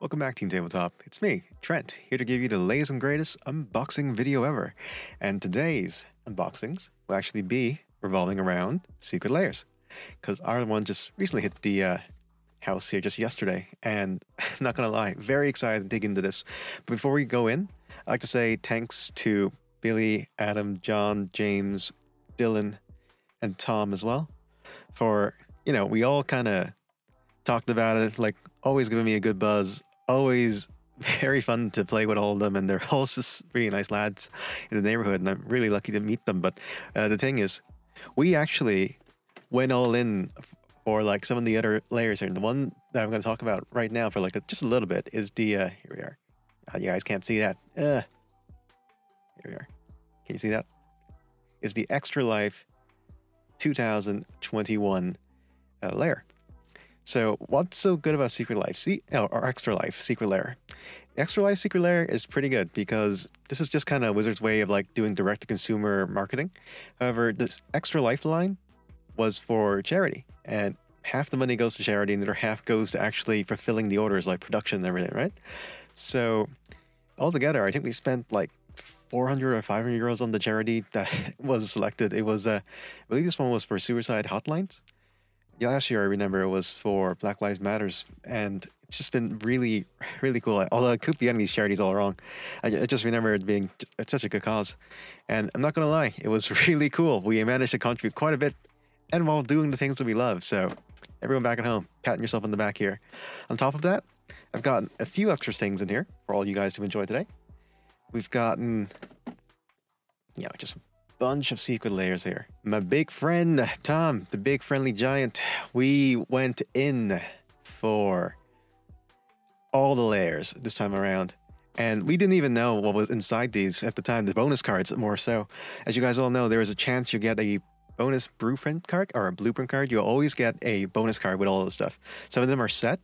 Welcome back, Team Tabletop. It's me, Trent, here to give you the latest and greatest unboxing video ever. And today's unboxings will actually be revolving around Secret Lairs, because our one just recently hit the uh, house here just yesterday. And I'm not gonna lie, very excited to dig into this. But before we go in, I'd like to say thanks to Billy, Adam, John, James, Dylan, and Tom as well for, you know, we all kind of talked about it, like always giving me a good buzz, always very fun to play with all of them, and they're all just really nice lads in the neighborhood, and I'm really lucky to meet them. But uh, the thing is, we actually went all in for like some of the other layers here. And the one that I'm going to talk about right now for like a, just a little bit is the uh, here we are. Uh, you guys can't see that. Uh, here we are. Can you see that? Is the Extra Life 2021 uh, layer. So, what's so good about Secret Life? See, oh, or Extra Life Secret Lair. Extra Life Secret Lair is pretty good because this is just kind of Wizard's way of like doing direct to consumer marketing. However, this Extra Life line was for charity, and half the money goes to charity, and the other half goes to actually fulfilling the orders, like production and everything, right? So, altogether, I think we spent like 400 or 500 euros on the charity that was selected. It was, uh, I believe this one was for suicide hotlines. Last year I remember it was for Black Lives Matters, and it's just been really, really cool. Although it could be any of these charities all wrong, I, I just remember it being such a good cause. And I'm not gonna lie, it was really cool. We managed to contribute quite a bit, and while doing the things that we love. So, everyone back at home, patting yourself on the back here. On top of that, I've gotten a few extra things in here for all you guys to enjoy today. We've gotten, you know, just bunch of secret lairs here. My big friend, Tom, the big friendly giant, we went in for all the layers this time around. And we didn't even know what was inside these at the time, the bonus cards more so. As you guys all know, there is a chance you get a bonus blueprint card or a blueprint card. You'll always get a bonus card with all the stuff. Some of them are set,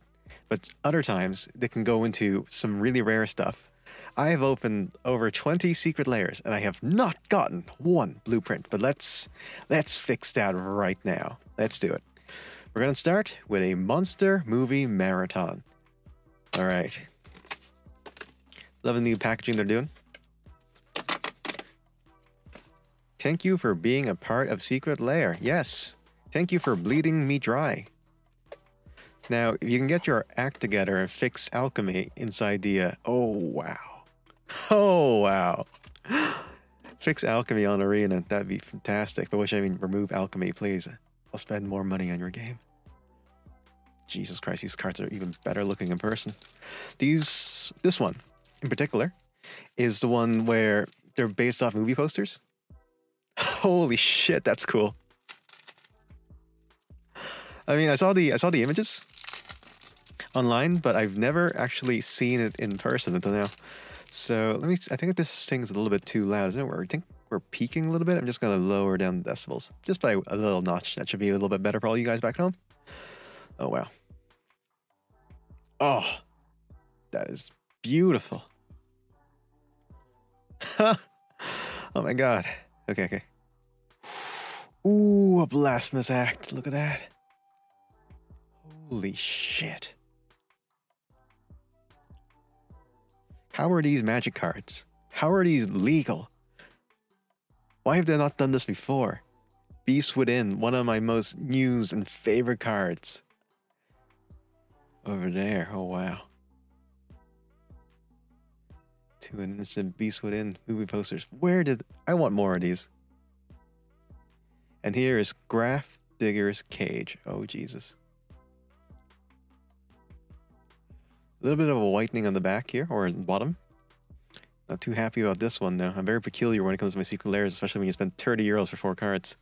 but other times they can go into some really rare stuff I have opened over 20 secret lairs and I have not gotten one blueprint, but let's let's fix that right now. Let's do it. We're going to start with a monster movie marathon. All right. Loving the packaging they're doing. Thank you for being a part of Secret Lair. Yes. Thank you for bleeding me dry. Now, if you can get your act together and fix alchemy inside the... Uh, oh, wow. Oh, wow. Fix alchemy on arena. That'd be fantastic. But wish I mean remove alchemy, please. I'll spend more money on your game. Jesus Christ, these cards are even better looking in person. These, this one in particular, is the one where they're based off movie posters. Holy shit, that's cool. I mean, I saw the I saw the images online, but I've never actually seen it in person until now. So let me, I think this thing's a little bit too loud, isn't it? We're I think we're peaking a little bit. I'm just going to lower down the decibels just by a little notch. That should be a little bit better for all you guys back home. Oh, wow. Oh, that is beautiful. oh my God. Okay, okay. Ooh, a blasphemous act. Look at that. Holy shit. How are these magic cards? How are these legal? Why have they not done this before? Beast Within, one of my most used and favorite cards. Over there, oh wow. To an instant Beast Within movie posters. Where did I want more of these? And here is Graph Digger's Cage. Oh Jesus. Little bit of a whitening on the back here, or bottom. Not too happy about this one though. I'm very peculiar when it comes to my secret lairs, especially when you spend 30 euros for four cards.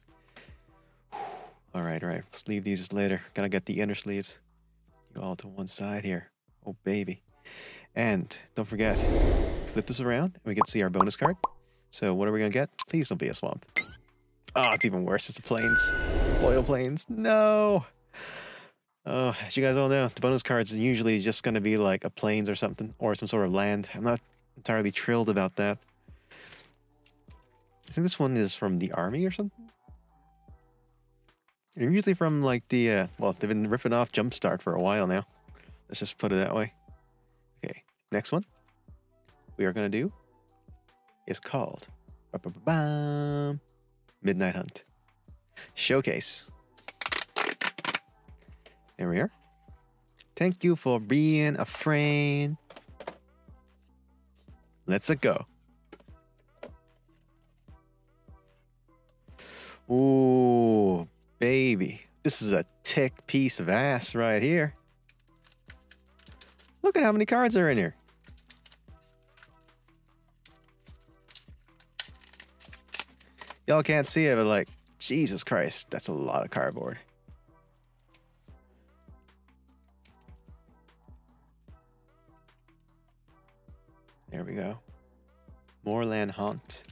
Alright, alright. Let's leave these later. Gotta get the inner sleeves. You all to one side here. Oh baby. And don't forget, flip this around and we get to see our bonus card. So what are we gonna get? Please don't be a swamp. Oh, it's even worse. It's the plains. Foil plains. No. Oh, as you guys all know, the bonus cards usually just going to be like a plains or something, or some sort of land. I'm not entirely thrilled about that. I think this one is from the army or something. They're usually from like the, uh, well, they've been ripping off Jumpstart for a while now. Let's just put it that way. Okay, next one we are going to do is called Midnight Hunt Showcase. There we are. Thank you for being a friend. Let's go. Ooh, baby. This is a tick piece of ass right here. Look at how many cards are in here. Y'all can't see it, but like, Jesus Christ, that's a lot of cardboard. There we go. Moorland Haunt.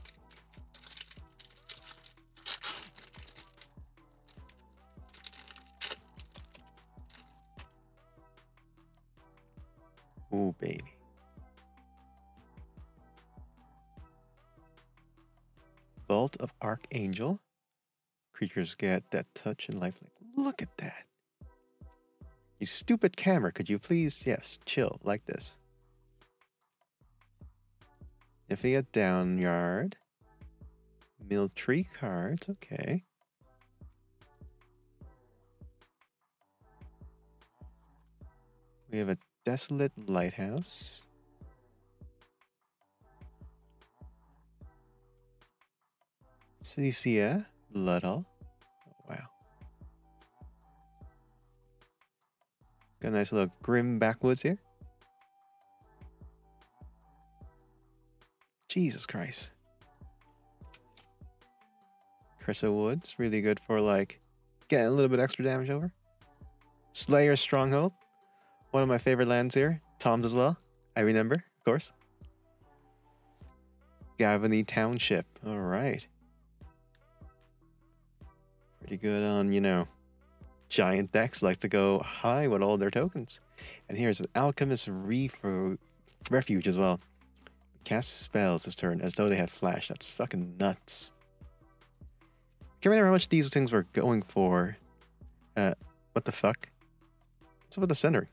Ooh, baby. Vault of Archangel. Creatures get that touch and lifelink. Look at that. You stupid camera, could you please? Yes, chill like this. If we get Drownyard. Mill tree cards, okay. We have a Desolate Lighthouse. Cilicia, Bloodhall. Oh, wow. Got a nice little grim backwoods here. Jesus Christ. Crissa Woods, really good for like getting a little bit extra damage over. Slayer Stronghold, one of my favorite lands here. Tom's as well. I remember, of course. Gavony Township. All right. Pretty good on, you know, giant decks like to go high with all their tokens. And here's an Alchemist Refuge as well. Cast spells this turn as though they had flash. That's fucking nuts. Can't remember how much these things were going for. Uh, what the fuck? What's up with the center?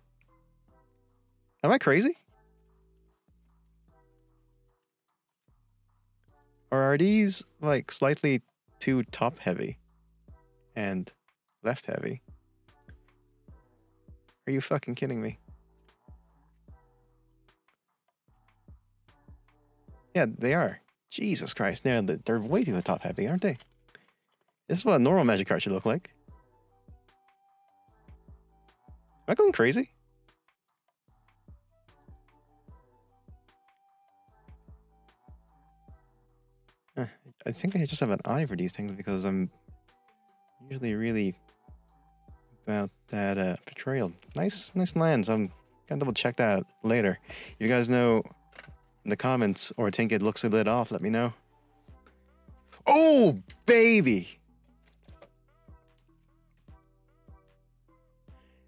Am I crazy? Or are these like slightly too top heavy and left heavy? Are you fucking kidding me? Yeah, they are. Jesus Christ, they're, they're way too top heavy, aren't they? This is what a normal magic card should look like. Am I going crazy? I think I just have an eye for these things because I'm usually really about that uh, portrayal. Nice, nice lands. I'm gonna double check that later. You guys know in the comments or think it looks a bit off, let me know. Oh, baby!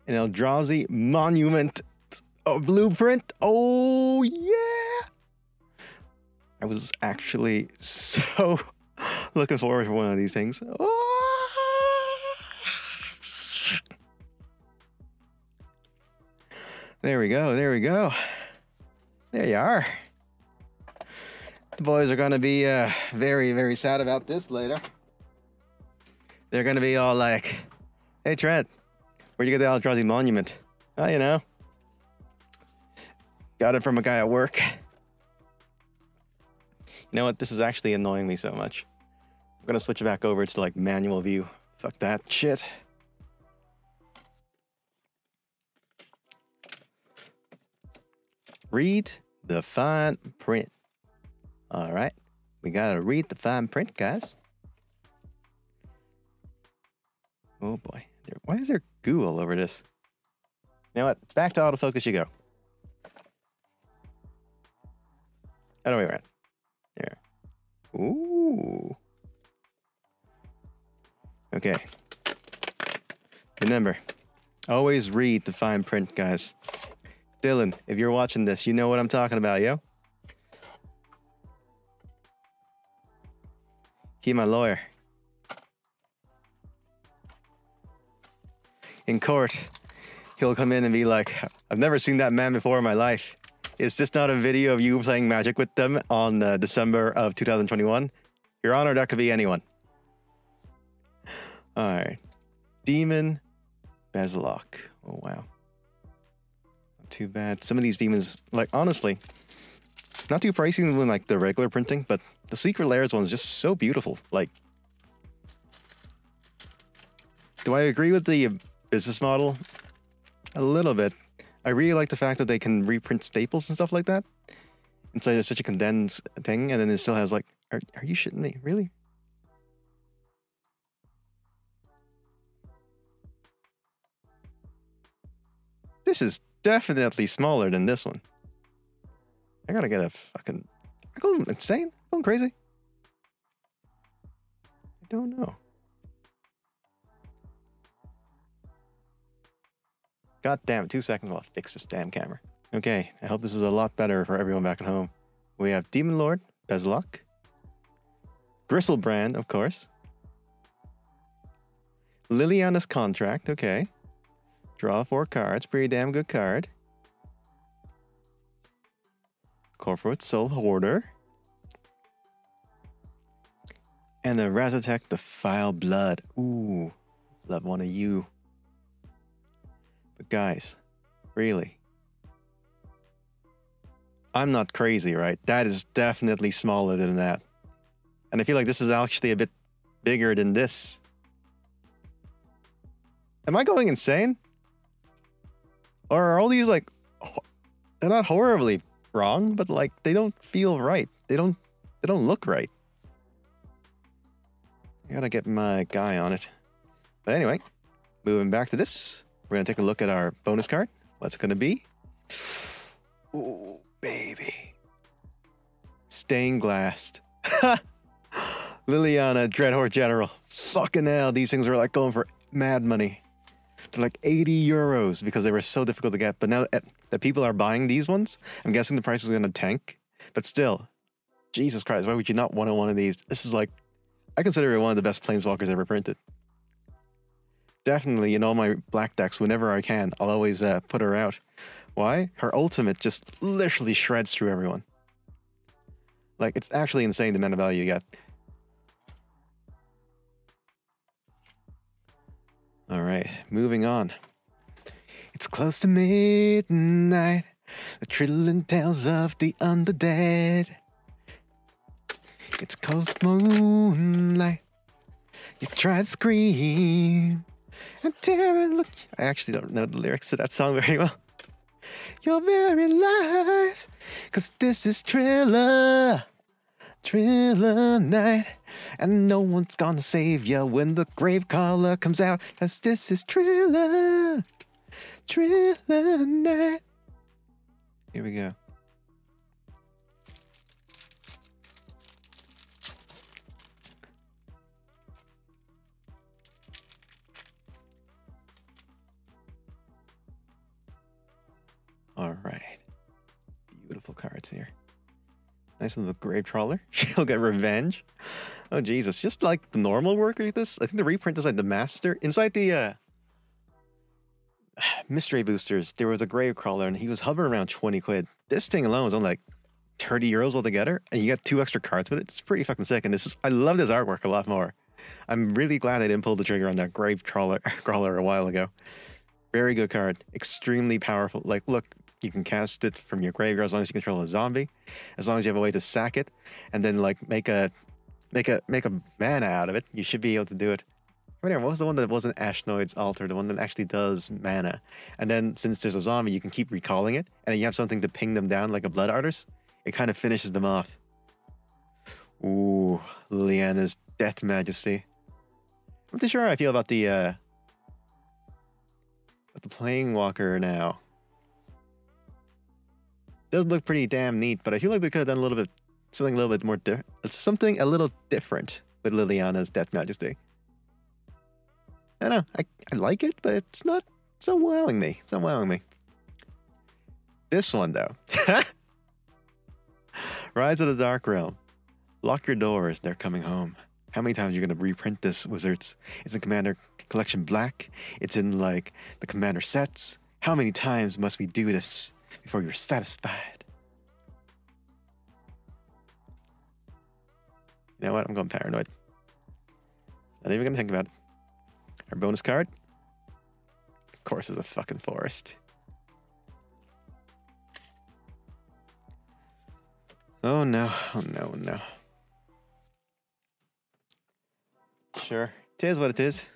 An Eldrazi monument a blueprint. Oh, yeah! I was actually so looking forward to one of these things. Oh! There we go. There we go. There you are. Boys are going to be uh, very, very sad about this later. They're going to be all like, hey, Trent, where'd you get the Eldrazi monument? Oh, you know. Got it from a guy at work. You know what? This is actually annoying me so much. I'm gonna switch it back over to like manual view. Fuck that shit. Read the fine print. All right. We gotta read the fine print, guys. Oh boy. Why is there goo all over this? You know what? Back to autofocus you go. Do we run? There. Ooh. Okay. Remember, always read the fine print, guys. Dylan, if you're watching this, you know what I'm talking about, yo. He my lawyer. In court, he'll come in and be like, I've never seen that man before in my life. Is this not a video of you playing Magic with them on uh, December of 2021? Your Honor, that could be anyone. All right. Demon Belzenlok. Oh, wow. Not too bad. Some of these demons, like, honestly, not too pricey than like the regular printing, but the Secret Lairs one is just so beautiful. Like, do I agree with the business model? A little bit. I really like the fact that they can reprint staples and stuff like that inside of such a condensed thing, and then it still has like, are, are you shitting me? Really? This is definitely smaller than this one. I gotta get a fucking. I going insane? Going crazy? I don't know. God damn it, two seconds while I fix this damn camera. Okay, I hope this is a lot better for everyone back at home. We have Demon Lord, Belzenlok, Griselbrand, of course, Liliana's Contract, okay. Draw four cards, pretty damn good card. Kothophed Soul Hoarder. And the Razaketh, the File Blood. Ooh, love one of you. But guys, really, I'm not crazy, right? That is definitely smaller than that. And I feel like this is actually a bit bigger than this. Am I going insane? Or are all these like, they're not horribly wrong, but like they don't feel right. They don't, they don't look right. I gotta get my guy on it. But anyway, moving back to this. We're to take a look at our bonus card. What's it to be? Ooh, baby. Stained glassed. Liliana, Dreadhorde General. Fucking hell, these things are like going for mad money. They're like 80 euros because they were so difficult to get. But now that people are buying these ones, I'm guessing the price is to tank. But still, Jesus Christ, why would you not want one of these? This is like, I consider it one of the best Planeswalkers ever printed definitely in all my black decks, whenever I can, I'll always uh, put her out. Why? Her ultimate just literally shreds through everyone. Like, it's actually insane the amount of value you get. All right, moving on. It's close to midnight. The trilling tales of the undead. It's cold moonlight. You try to scream. And Tara, look. I actually don't know the lyrics to that song very well. Your very life, cause this is Triller, Triller night. And no one's gonna save you when the grave caller comes out, cause this is Triller, Triller night. Here we go. All right. Beautiful cards here. Nice little grave trawler. She'll get revenge. Oh Jesus! Just like the normal worker, this I think the reprint is like the master inside the uh, mystery boosters. There was a grave crawler and he was hovering around twenty quid. This thing alone was on like thirty euros altogether, and you get two extra cards with it. It's pretty fucking sick. And this is I love this artwork a lot more. I'm really glad I didn't pull the trigger on that grave trawler crawler a while ago. Very good card. Extremely powerful. Like, look, you can cast it from your graveyard as long as you control a zombie, as long as you have a way to sack it, and then like make a make a make a mana out of it. You should be able to do it. What was the one that wasn't Ashnod's altar? The one that actually does mana. And then since there's a zombie, you can keep recalling it, and you have something to ping them down like a Blood Artist. It kind of finishes them off. Ooh, Liliana's Death Majesty. I'm not sure how I feel about the uh, the Planewalker now does look pretty damn neat, but I feel like they could have done a little bit something a little bit more something a little different with Liliana's Death Majesty. I know, I, I like it, but it's not so wowing me. It's not wowing me. This one though. Rise of the Dark Realm. Lock your doors, they're coming home. How many times are you gonna reprint this, Wizards? It's in Commander Collection Black. It's in like the Commander sets. How many times must we do this? before you're satisfied. You know what? I'm going paranoid. Not even gonna think about it. Our bonus card, of course, is a fucking forest. Oh no, oh no, no. Sure, it is what it is.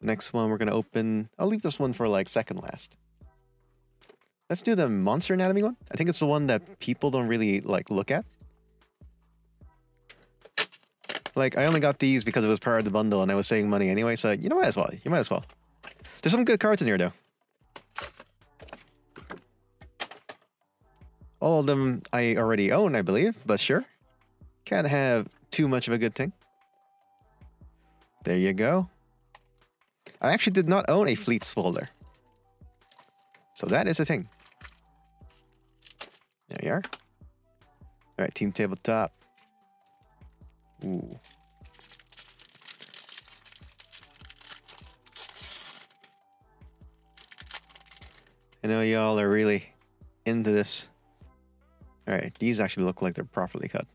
The next one we're gonna open, I'll leave this one for like second last. Let's do the monster anatomy one. I think it's the one that people don't really like look at. Like I only got these because it was part of the bundle and I was saving money anyway, so you know might as well. You might as well. There's some good cards in here though. All of them I already own, I believe, but sure. Can't have too much of a good thing. There you go. I actually did not own a Fleet Swallow. So that is a thing. There you are. All right, team tabletop. Ooh. I know y'all are really into this. All right, these actually look like they're properly cut.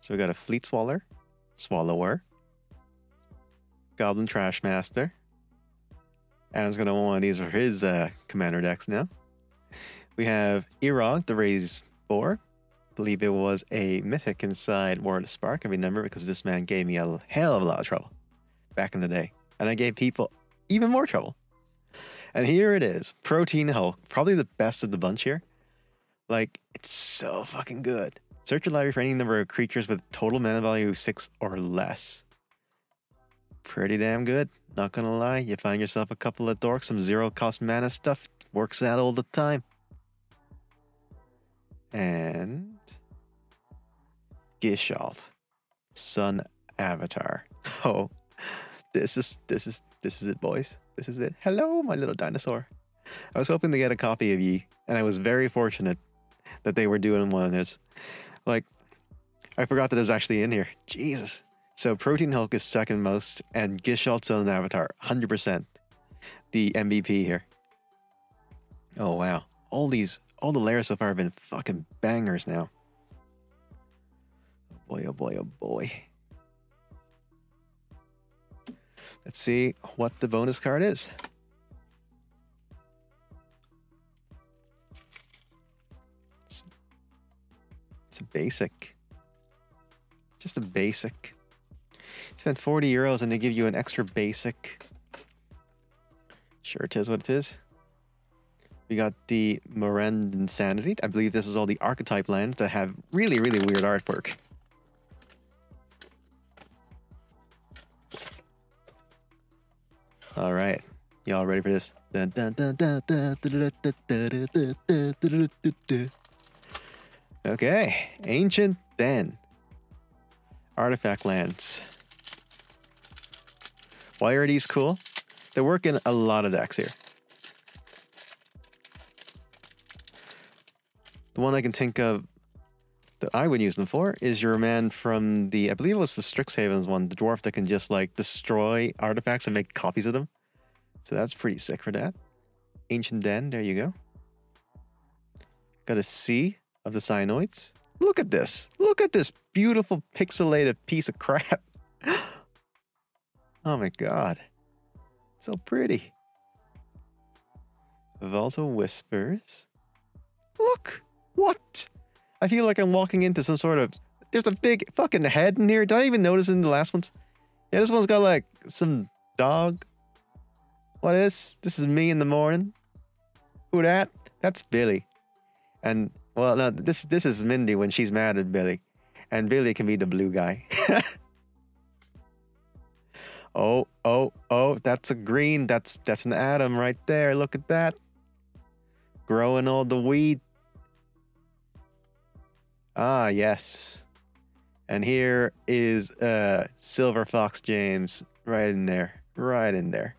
So we got a Fleet Swaller, Swallower, Goblin Trash Master. Adam's gonna want one of these for his uh, commander decks now. We have Erog, the Raised Boar. believe it was a mythic inside War of the Spark, I remember, because this man gave me a hell of a lot of trouble back in the day. And I gave people even more trouble. And here it is Protean Hulk, probably the best of the bunch here. Like, it's so fucking good. Search your library for any number of creatures with total mana value six or less. Pretty damn good. Not gonna lie, you find yourself a couple of dorks, some zero cost mana stuff, works out all the time. And Gishath, Sun Avatar. Oh, this is this is this is it, boys. This is it. Hello, my little dinosaur. I was hoping to get a copy of Yi, and I was very fortunate that they were doing one of this. Like, I forgot that it was actually in here. Jesus. So Protean Hulk is second most, and Gishath Sun Avatar, 100%. The MVP here. Oh, wow. All these, all the layers so far have been fucking bangers now. Oh boy, oh boy, oh boy. Let's see what the bonus card is. It's, it's a basic. Just a basic. Spend 40 euros and they give you an extra basic. Sure, it is what it is. We got the Morend Insanity. I believe this is all the archetype lands that have really, really weird artwork. All right. Y'all ready for this? Okay. Ancient Den. Artifact lands. Why are these cool? They work in a lot of decks here. The one I can think of that I would use them for is your man from the, I believe it was the Strixhaven's one, the dwarf that can just like destroy artifacts and make copies of them. So that's pretty sick for that. Ancient Den, there you go. Got a Seat of the Synod. Look at this. Look at this beautiful pixelated piece of crap. oh my god. So pretty. Vault of Whispers. Look. What? I feel like I'm walking into some sort of. There's a big fucking head in here. Did I even notice in the last ones? Yeah, this one's got like some dog. What is? This is me in the morning. Who that? That's Billy. And well, no, this this is Mindy when she's mad at Billy, and Billy can be the blue guy. oh, oh, oh! That's a green. That's that's an atom right there. Look at that. Growing all the weed Ah, yes. And here is uh, Silver Fox James right in there. Right in there.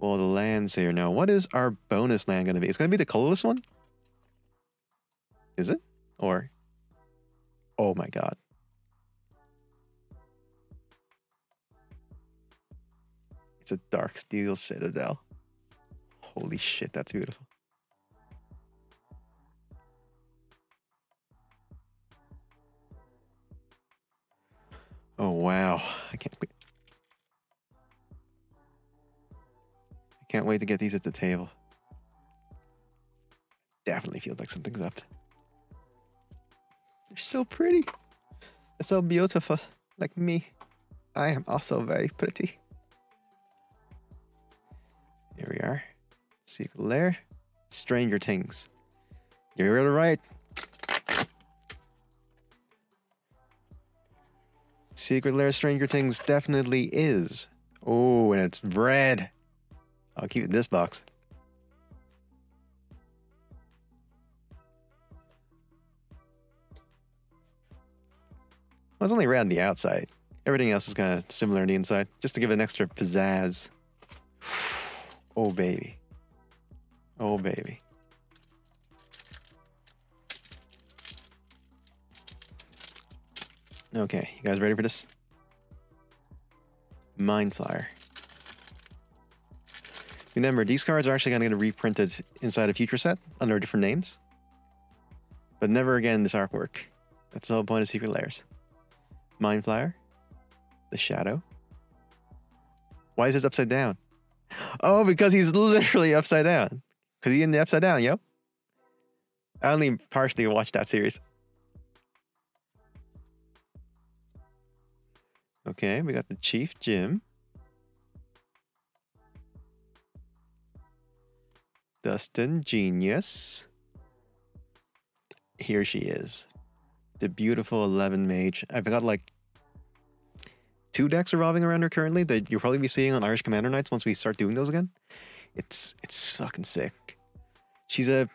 Well, the lands here now. What is our bonus land going to be? It's going to be the colorless one? Is it? Or. Oh my god. It's a Darksteel Citadel. Holy shit, that's beautiful. Wow. I can't wait. I can't wait to get these at the table. Definitely feels like something's up. They're so pretty. They're so beautiful. Like me. I am also very pretty. Here we are. Secret Lair. Stranger Things. You're right. Secret Lair Stranger Things definitely is. Oh, and it's red. I'll keep it in this box. Well, it's only red on the outside. Everything else is kind of similar on the inside, just to give it an extra pizzazz. Oh, baby. Oh, baby. Okay, you guys ready for this? Mind Flayer. Remember, these cards are actually going to get reprinted inside a future set under different names. But never again this artwork. That's the whole point of Secret Lairs. Mind Flayer. The Shadow. Why is this upside down? Oh, because he's literally upside down. Because he's in the upside down, yep. I only partially watched that series. Okay, we got the Chief Jim. Dustin Genius. Here she is. The beautiful 11 mage. I've got like two decks revolving around her currently that you'll probably be seeing on Irish Commander Nights once we start doing those again. It's it's fucking sick. She's a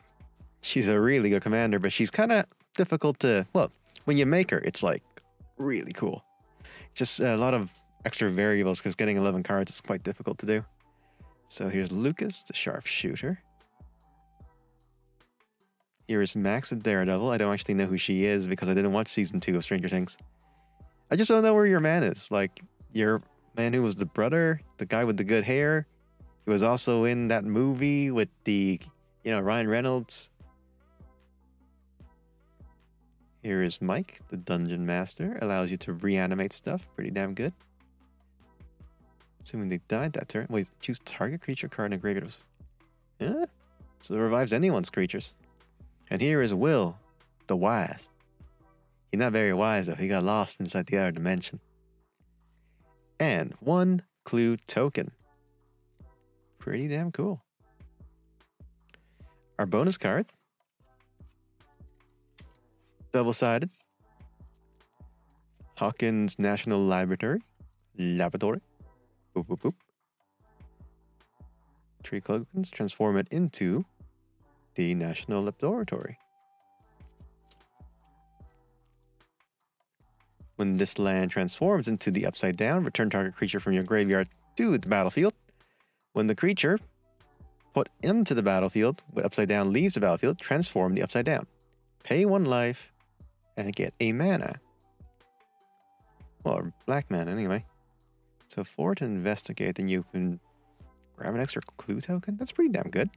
she's a really good commander, but she's kind of difficult to well, when you make her, it's like really cool. Just a lot of extra variables because getting 11 cards is quite difficult to do. So here's Lucas, the sharpshooter. Here is Max, the daredevil. I don't actually know who she is because I didn't watch season two of Stranger Things. I just don't know where your man is. Like, your man who was the brother, the guy with the good hair. He was also in that movie with the, you know, Ryan Reynolds. Here is Mike, the dungeon master. Allows you to reanimate stuff. Pretty damn good. Assuming they died that turn. Wait, choose target creature card in a graveyard. Yeah. So it revives anyone's creatures. And here is Will, the wise. He's not very wise though. He got lost inside the other dimension. And one clue token. Pretty damn cool. Our bonus card double sided. Hawkins National Laboratory. Laboratory. Boop, boop, boop. Tree tokens transform it into the National Laboratory. When this land transforms into the Upside Down, return target creature from your graveyard to the battlefield. When the creature put into the battlefield with Upside Down leaves the battlefield, transform the Upside Down. Pay one life and get a mana. Well, black mana anyway. So for to investigate, then you can grab an extra clue token. That's pretty damn good.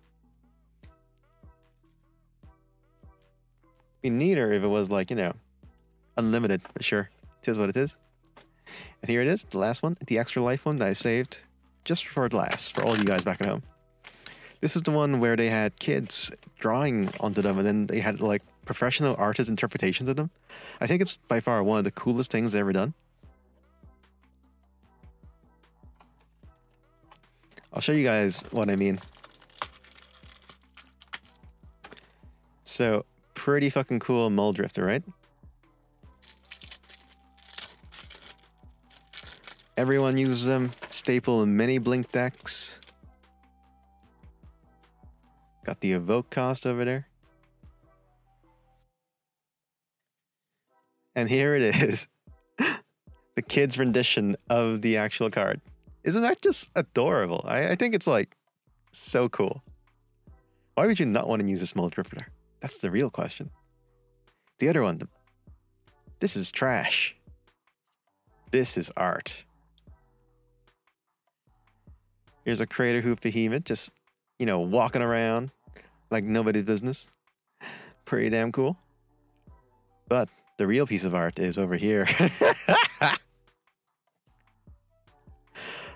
Be neater if it was like, you know, unlimited, but sure. It is what it is. And here it is, the last one, the extra life one that I saved just for last, for all you guys back at home. This is the one where they had kids drawing onto them and then they had like professional artist interpretations of them. I think it's by far one of the coolest things ever done. I'll show you guys what I mean. So, pretty fucking cool Mulldrifter, right? Everyone uses them. Staple in many Blink decks. Got the evoke cost over there. And here it is. the kid's rendition of the actual card. Isn't that just adorable? I, I think it's like so cool. Why would you not want to use a small Mulldrifter? That's the real question. The other one, this is trash. This is art. Here's a Craterhoof Behemoth just, you know, walking around like nobody's business. Pretty damn cool. But the real piece of art is over here.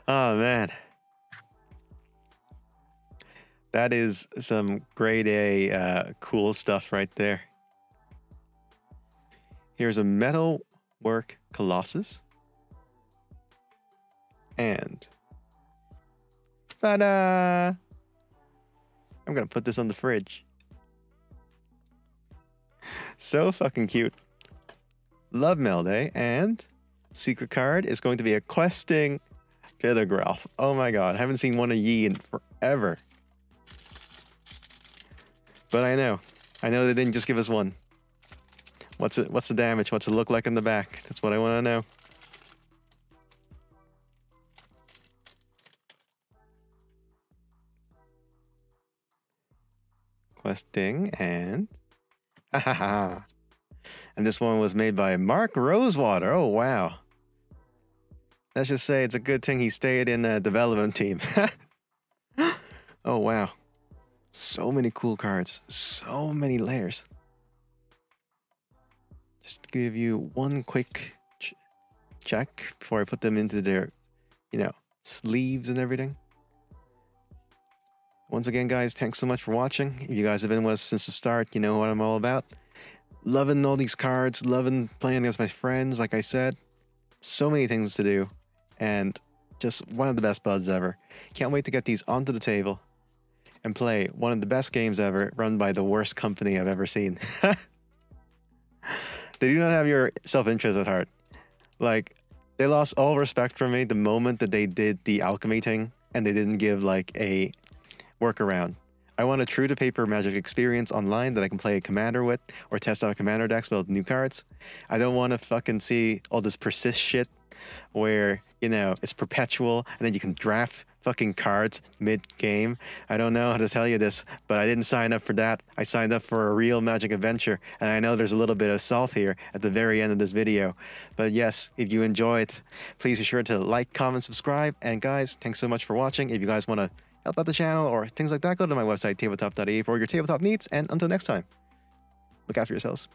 Oh man. That is some grade A uh, cool stuff right there. Here's a metal work Colossus. And ta-da! I'm gonna put this on the fridge. So fucking cute. Love Meld, eh? And secret card is going to be a questing Phelddagrif. Oh my god, I haven't seen one of ye in forever. But I know. I know they didn't just give us one. What's it what's the damage? What's it look like in the back? That's what I want to know. Questing and and this one was made by Mark Rosewater. Oh wow. Let's just say it's a good thing he stayed in the development team. oh wow. So many cool cards. So many layers. Just give you one quick ch check before I put them into their, you know, sleeves and everything. Once again, guys, thanks so much for watching. If you guys have been with us since the start, you know what I'm all about. Loving all these cards, loving playing against my friends, like I said. So many things to do, and just one of the best buds ever. Can't wait to get these onto the table and play one of the best games ever run by the worst company I've ever seen. they do not have your self-interest at heart. Like, they lost all respect for me the moment that they did the alchemy thing and they didn't give like a workaround. I want a true to paper magic experience online that I can play a commander with or test out commander decks build new cards. I don't want to fucking see all this persist shit where, you know, it's perpetual and then you can draft fucking cards mid game. I don't know how to tell you this, but I didn't sign up for that. I signed up for a real magic adventure. And I know there's a little bit of salt here at the very end of this video. But yes, if you enjoy it, please be sure to like, comment, subscribe. And guys, thanks so much for watching. If you guys want to help out the channel or things like that, go to my website, tabletop.ie for your tabletop needs. And until next time, look after yourselves.